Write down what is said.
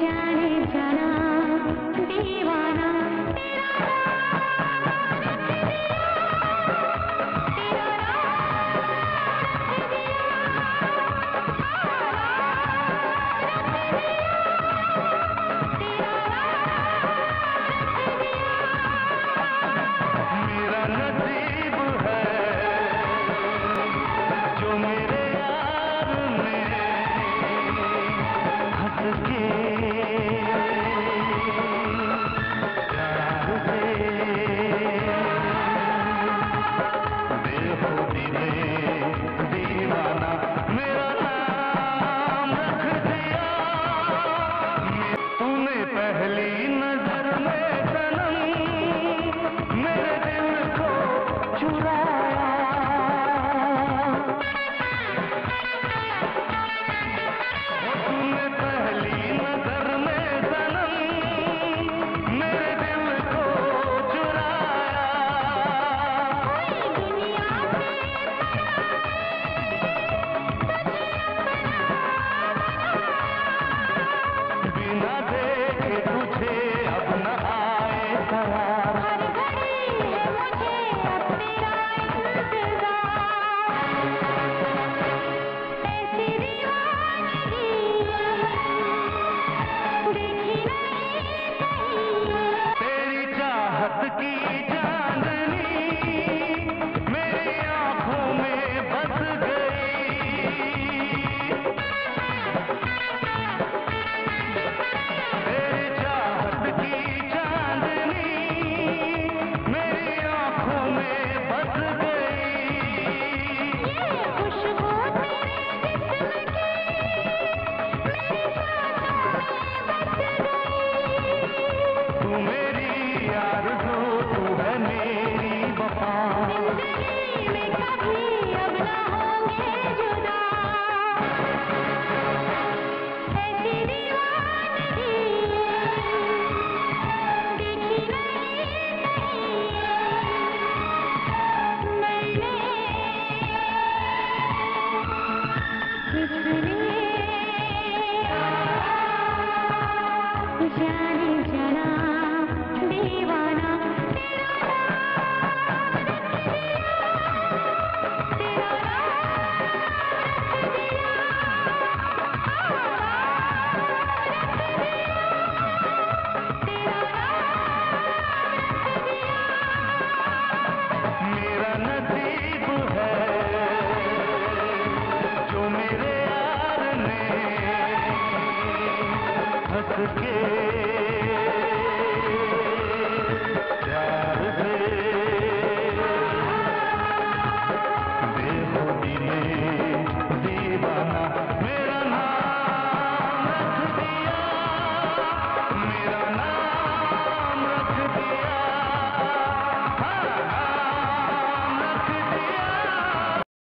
जाने जाना दीवाना कहीं मैंने किसने